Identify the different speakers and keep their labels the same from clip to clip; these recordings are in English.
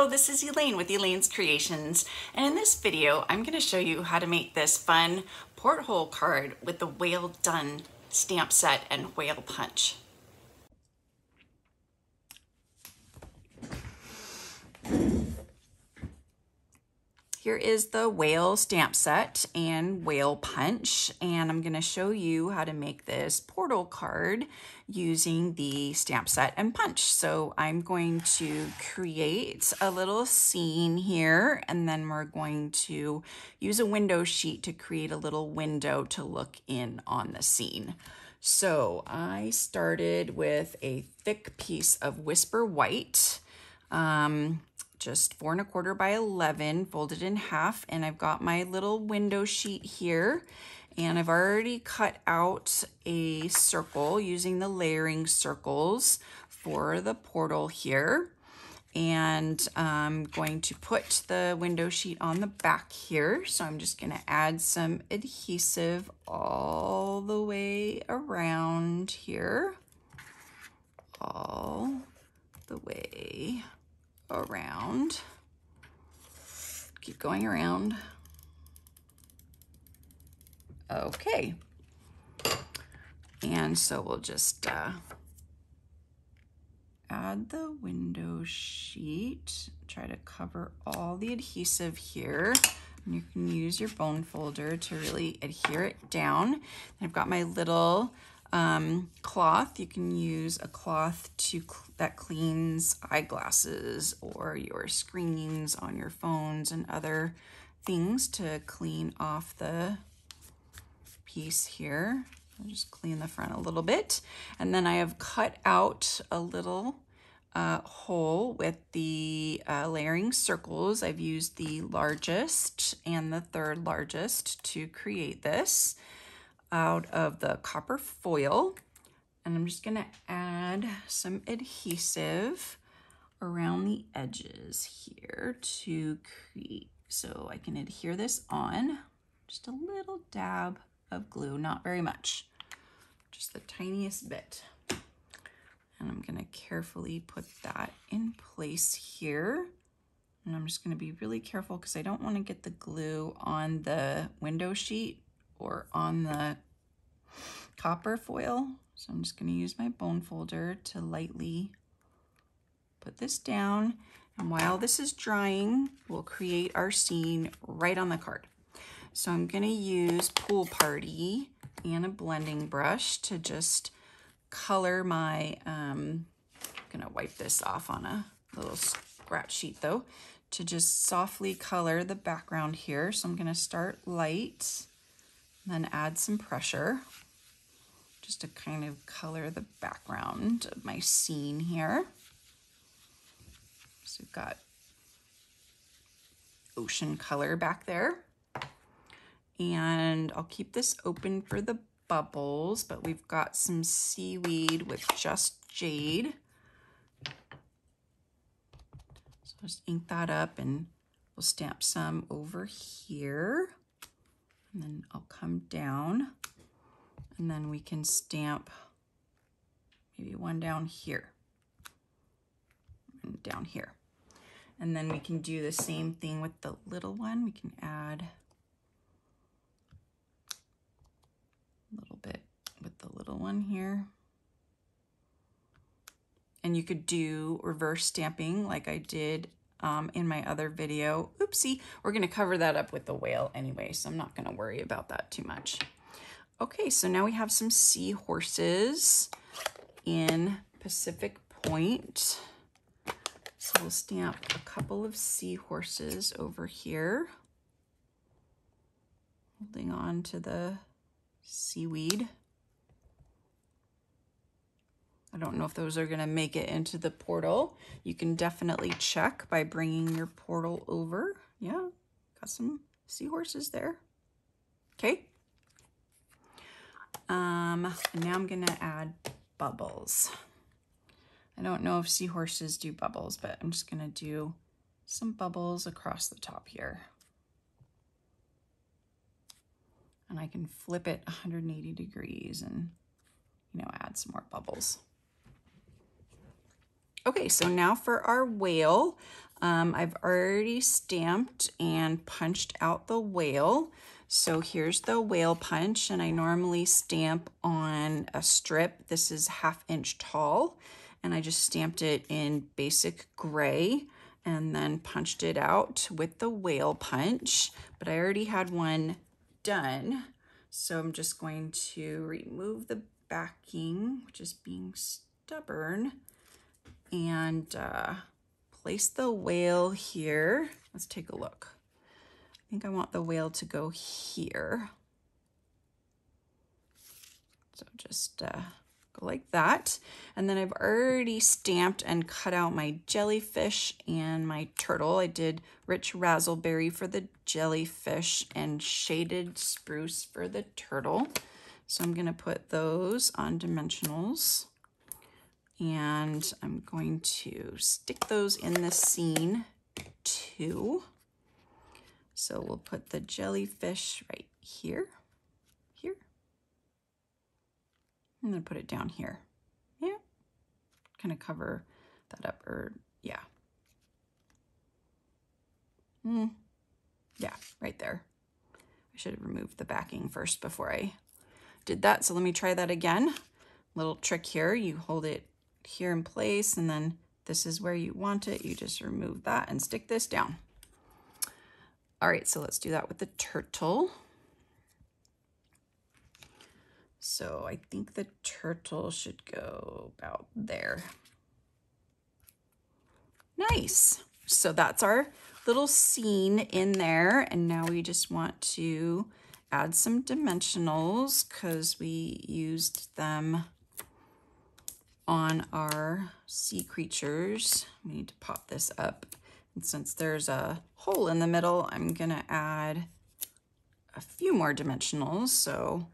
Speaker 1: Hello, this is Elaine with Elaine's Creations, and in this video, I'm going to show you how to make this fun porthole card with the Whale Done stamp set and whale punch. Here is the whale stamp set and whale punch, and I'm gonna show you how to make this portal card using the stamp set and punch. So I'm going to create a little scene here, and then we're going to use a window sheet to create a little window to look in on the scene. So I started with a thick piece of Whisper White. Um, just four and a quarter by 11 folded in half and I've got my little window sheet here. And I've already cut out a circle using the layering circles for the portal here. And I'm going to put the window sheet on the back here. So I'm just going to add some adhesive all the way around here. All the way around. Keep going around. Okay. And so we'll just uh, add the window sheet. Try to cover all the adhesive here. And you can use your bone folder to really adhere it down. And I've got my little um, cloth, you can use a cloth to cl that cleans eyeglasses or your screens on your phones and other things to clean off the piece here. I'll just clean the front a little bit. And then I have cut out a little uh, hole with the uh, layering circles. I've used the largest and the third largest to create this out of the copper foil and I'm just gonna add some adhesive around the edges here to create, so I can adhere this on. Just a little dab of glue, not very much, just the tiniest bit. And I'm gonna carefully put that in place here. And I'm just gonna be really careful because I don't wanna get the glue on the window sheet or on the copper foil. So I'm just going to use my bone folder to lightly put this down. And while this is drying, we'll create our scene right on the card. So I'm going to use Pool Party and a blending brush to just color my, um, I'm going to wipe this off on a little scratch sheet though, to just softly color the background here. So I'm going to start light then add some pressure just to kind of color the background of my scene here. So we've got ocean color back there. And I'll keep this open for the bubbles, but we've got some seaweed with just jade. So just ink that up and we'll stamp some over here. And then I'll come down and then we can stamp maybe one down here and down here. And then we can do the same thing with the little one. We can add a little bit with the little one here. And you could do reverse stamping like I did um, in my other video. Oopsie, we're gonna cover that up with the whale anyway, so I'm not gonna worry about that too much. Okay, so now we have some seahorses in Pacific Point. So we'll stamp a couple of seahorses over here. Holding on to the seaweed. I don't know if those are going to make it into the portal. You can definitely check by bringing your portal over. Yeah, got some seahorses there. Okay. Um, now I'm going to add bubbles. I don't know if seahorses do bubbles, but I'm just going to do some bubbles across the top here. And I can flip it 180 degrees and, you know, add some more bubbles. Okay, so now for our whale. Um, I've already stamped and punched out the whale. So here's the whale punch and I normally stamp on a strip. This is half inch tall and I just stamped it in basic gray and then punched it out with the whale punch. But I already had one done. So I'm just going to remove the backing, which is being stubborn, and uh, place the whale here. Let's take a look. I think I want the whale to go here. So just uh, go like that. And then I've already stamped and cut out my jellyfish and my turtle. I did rich razzleberry for the jellyfish and shaded spruce for the turtle. So I'm gonna put those on dimensionals and I'm going to stick those in the scene too. So we'll put the jellyfish right here, here. I'm gonna put it down here. Yeah, kind of cover that up or yeah. Hmm, yeah, right there. I should have removed the backing first before I did that. So let me try that again. Little trick here, you hold it here in place and then this is where you want it. You just remove that and stick this down. All right, so let's do that with the turtle. So I think the turtle should go about there. Nice. So that's our little scene in there. And now we just want to add some dimensionals because we used them on our sea creatures. We need to pop this up. And since there's a hole in the middle, I'm gonna add a few more dimensionals so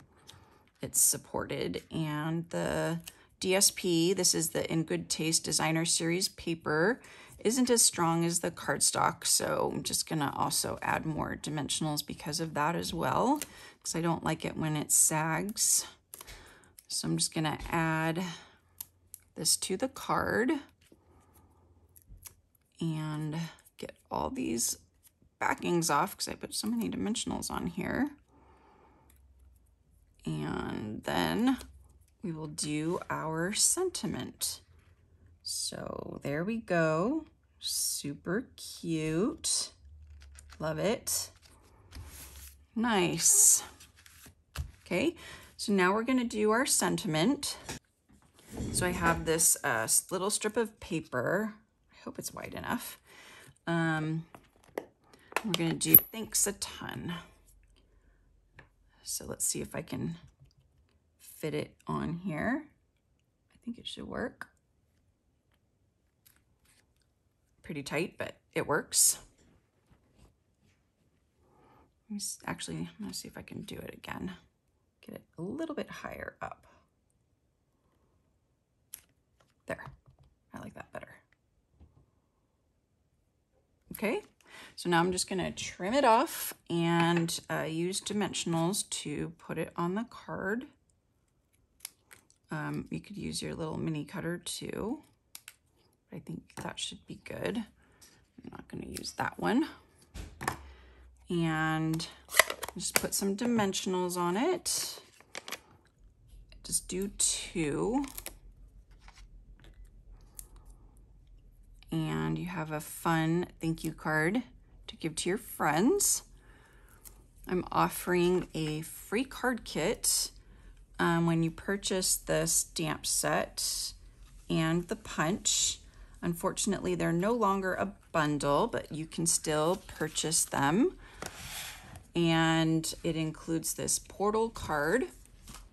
Speaker 1: it's supported. And the DSP, this is the In Good Taste Designer Series paper, isn't as strong as the cardstock, so I'm just gonna also add more dimensionals because of that as well, because I don't like it when it sags. So I'm just gonna add this to the card and get all these backings off because I put so many dimensionals on here. And then we will do our sentiment. So there we go. Super cute. Love it. Nice. Okay, so now we're to do our sentiment. So I have this uh, little strip of paper I hope it's wide enough. Um, we're going to do thanks a ton. So let's see if I can fit it on here. I think it should work. Pretty tight, but it works. Actually, to see if I can do it again. Get it a little bit higher up. There. I like that better. Okay, so now I'm just gonna trim it off and uh, use dimensionals to put it on the card. Um, you could use your little mini cutter too. I think that should be good. I'm not gonna use that one. And just put some dimensionals on it. Just do two. And you have a fun thank you card to give to your friends. I'm offering a free card kit um, when you purchase the stamp set and the punch. Unfortunately, they're no longer a bundle, but you can still purchase them. And it includes this portal card,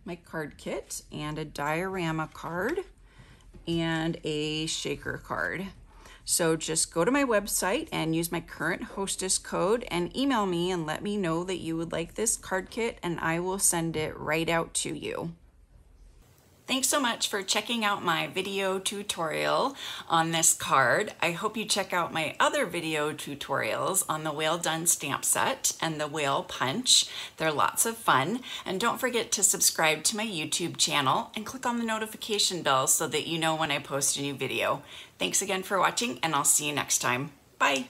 Speaker 1: my card kit, and a diorama card, and a shaker card. So just go to my website and use my current hostess code and email me and let me know that you would like this card kit and I will send it right out to you. Thanks so much for checking out my video tutorial on this card. I hope you check out my other video tutorials on the Whale Done stamp set and the Whale Punch. They're lots of fun. And don't forget to subscribe to my YouTube channel and click on the notification bell so that you know when I post a new video. Thanks again for watching and I'll see you next time. Bye.